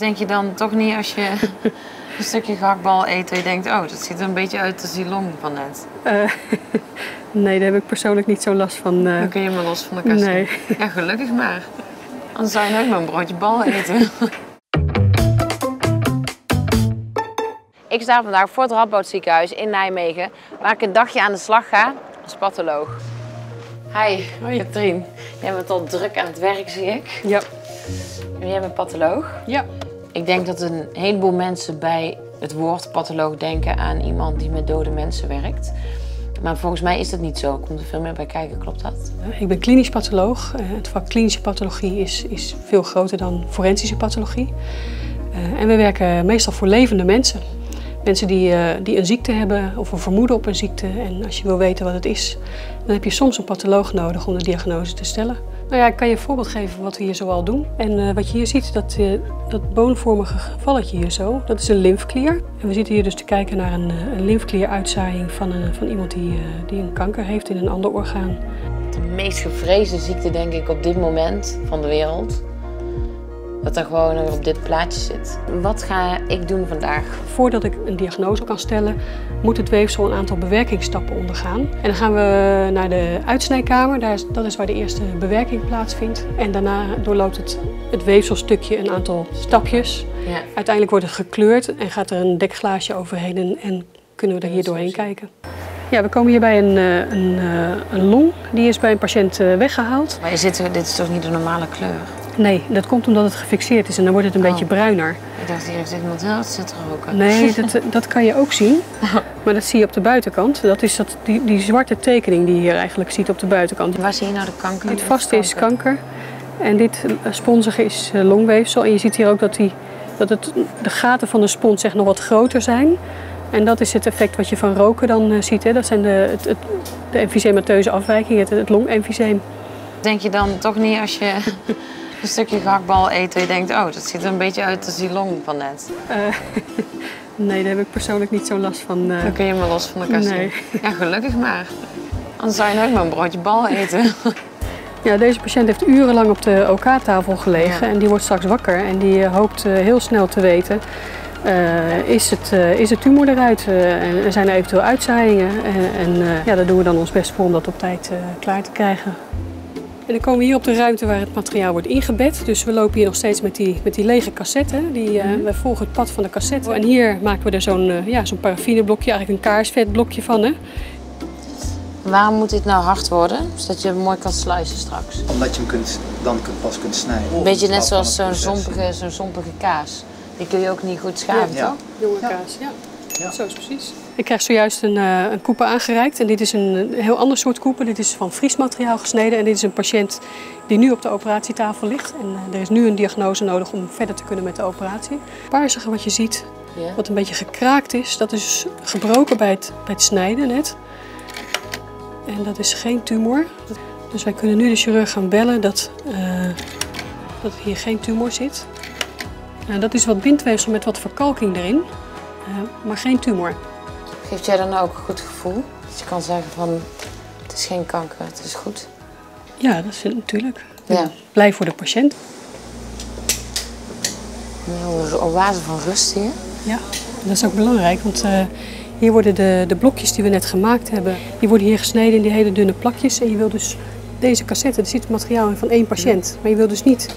Denk je dan toch niet als je een stukje gehaktbal eet en je denkt, oh, dat ziet er een beetje uit als die long van net. Uh, nee, daar heb ik persoonlijk niet zo last van. Uh... Dan kun je maar los van de kast Nee. Ja, gelukkig maar. Anders zou je nooit maar een broodje bal eten. Ik sta vandaag voor het Radboud ziekenhuis in Nijmegen, waar ik een dagje aan de slag ga als patholoog. Hi, Hoi. Katrien. Jij bent al druk aan het werk, zie ik. Ja. En jij bent patholoog. Ja. Ik denk dat een heleboel mensen bij het woord patholoog denken aan iemand die met dode mensen werkt. Maar volgens mij is dat niet zo. Komt er veel meer bij kijken, klopt dat? Ik ben klinisch patholoog. Eh, Het vak klinische pathologie is, is veel groter dan forensische pathologie. Eh, En we werken meestal voor levende mensen. Mensen die, eh, die een ziekte hebben of een vermoeden op een ziekte. En als je wil weten wat het is, dan heb je soms een patholoog nodig om de diagnose te stellen. Nou ja, ik kan je een voorbeeld geven wat we hier zoal doen. En eh, wat je hier ziet, dat, eh, dat boonvormige gevalletje hier zo, dat is een lymfklier. En we zitten hier dus te kijken naar een, een van, van iemand die, die een kanker heeft in een ander orgaan. De meest gevreesde ziekte, denk ik, op dit moment van de wereld. Dat er gewoon nog op dit plaatje zit. Wat ga ik doen vandaag? Voordat ik een diagnose kan stellen, moet het weefsel een aantal bewerkingsstappen ondergaan. En dan gaan we naar de uitsnijkamer, Daar is, dat is waar de eerste bewerking plaatsvindt. En daarna doorloopt het, het weefselstukje een aantal stapjes. Ja. Uiteindelijk wordt het gekleurd en gaat er een dekglaasje overheen en, en kunnen we er hier doorheen kijken. Ja, we komen hier bij een, eh, een, eh, een long. Die is bij een patiënt eh, weggehaald. Maar je zit, dit is toch niet de normale kleur? Nee, dat komt omdat het gefixeerd is en dan wordt het een Oh. beetje bruiner. Ik dacht, hier heeft iemand hard zitten roken. Nee, dat, dat kan je ook zien. Maar dat zie je op de buitenkant. Dat is dat, die, die zwarte tekening die je hier eigenlijk ziet op de buitenkant. Waar zie je nou de kanker? Dit vaste is kanker. En dit eh, sponsige is eh, longweefsel. En je ziet hier ook dat, die, dat het, de gaten van de spons echt nog wat groter zijn. En dat is het effect wat je van roken dan eh, ziet. Hè. Dat zijn de, het, het, de emfysemateuze afwijkingen, het, het longemfyseem. Denk je dan toch niet als je een stukje gehaktbal eet en je denkt, oh, dat ziet er een beetje uit als die long van net. Eh, nee, daar heb ik persoonlijk niet zo last van. eh. Dan kun je maar los van de kast Nee. Ja, gelukkig maar. Anders zou je nooit maar een broodje bal eten. Ja, deze patiënt heeft urenlang op de OK-tafel gelegen Ja. en die wordt straks wakker en die eh, hoopt heel snel te weten. is, het, is de tumor eruit en er zijn er eventueel uitzaaiingen? En, en ja, daar doen we dan ons best voor om dat op tijd klaar te krijgen. En dan komen we hier op de ruimte waar het materiaal wordt ingebed. Dus we lopen hier nog steeds met die, met die lege cassette. Die, eh, We volgen het pad van de cassette. En hier maken we er zo'n eh, ja, zo'n paraffineblokje, eigenlijk een kaarsvetblokje van. Hè? Waarom moet dit nou hard worden? Zodat je hem mooi kan slicen straks. Omdat je hem kunt, dan kunt, pas kunt snijden. Een beetje net zoals zo'n zompige, zo'n zompige kaas. Die kun je ook niet goed schaven, Ja. toch? Jonge Ja. kaas, ja. Ja. Zo is precies. Ik krijg zojuist een, eh een aangereikt. En dit is een, een heel ander soort koeper. Dit is van vriesmateriaal gesneden. En dit is een patiënt die nu op de operatietafel ligt. En eh, er is nu een diagnose nodig om verder te kunnen met de operatie. Het paarsige wat je ziet, Ja. wat een beetje gekraakt is, dat is gebroken bij het, bij het snijden net. En dat is geen tumor. Dus wij kunnen nu de chirurg gaan bellen dat, eh, dat hier geen tumor zit. Nou, dat is wat bindweefsel met wat verkalking erin, maar geen tumor. Geeft jij dan ook een goed gevoel? Dat je kan zeggen van, het is geen kanker, het is goed. Ja, dat het natuurlijk. Ja. Blij voor de patiënt. Een oase van rust hier. Ja, dat is ook belangrijk, want eh, hier worden de, de blokjes die we net gemaakt hebben, die worden hier gesneden in die hele dunne plakjes. En je wil dus deze cassette, er zit materiaal in van één patiënt, maar je wil dus niet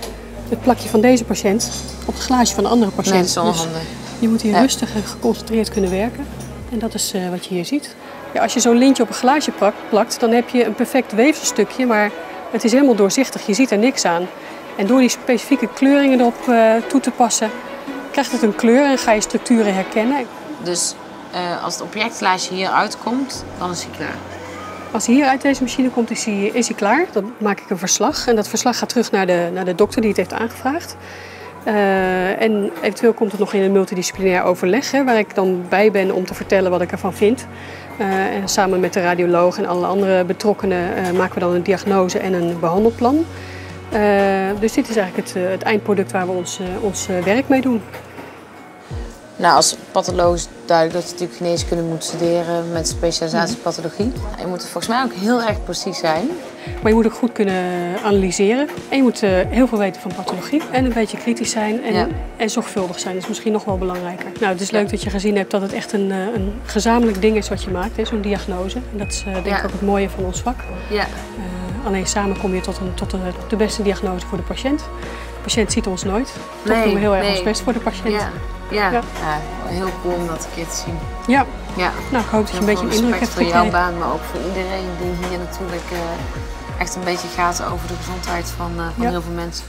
het plakje van deze patiënt op het glaasje van de andere patiënt. Nee, dat is Dus onhandig. je moet hier Ja. rustig en geconcentreerd kunnen werken. En dat is eh, wat je hier ziet. Ja, als je zo'n lintje op een glaasje plak- plakt, dan heb je een perfect weefselstukje, maar het is helemaal doorzichtig. Je ziet er niks aan. En door die specifieke kleuringen erop eh, toe te passen, krijgt het een kleur en ga je structuren herkennen. Dus eh, als het objectlijstje hier uitkomt, dan is hij klaar. Als hij hier uit deze machine komt, is hij, is hij klaar. Dan maak ik een verslag. En dat verslag gaat terug naar de, naar de dokter die het heeft aangevraagd. Eh, en eventueel komt het nog in een multidisciplinair overleg, hè, waar ik dan bij ben om te vertellen wat ik ervan vind. Eh, en samen met de radioloog en alle andere betrokkenen eh, maken we dan een diagnose en een behandelplan. Eh, dus dit is eigenlijk het, het eindproduct waar we ons, ons werk mee doen. Nou, als patholoog is duidelijk dat je natuurlijk geneeskunde moet studeren met specialisatie pathologie. Je moet volgens mij ook heel erg precies zijn. Maar je moet ook goed kunnen analyseren. En je moet eh, heel veel weten van pathologie. En een beetje kritisch zijn en, Ja. en zorgvuldig zijn. Dat is misschien nog wel belangrijker. Nou, het is leuk dat je gezien hebt dat het echt een, eh, een gezamenlijk ding is wat je maakt. Zo'n diagnose. En dat is eh, denk ik Ja. ook het mooie van ons vak. Ja. Alleen samen kom je tot, een, tot de, de beste diagnose voor de patiënt. De patiënt ziet ons nooit. Toch Nee, doen we heel erg nee. ons best voor de patiënt. Ja. Ja. Heel cool om dat een keer te zien. Ja. Ja. Nou, ik hoop dat je een beetje een indruk hebt respect voor jouw gekregen. baan, maar ook voor iedereen die hier natuurlijk eh, echt een beetje gaat over de gezondheid van, eh, van heel veel mensen.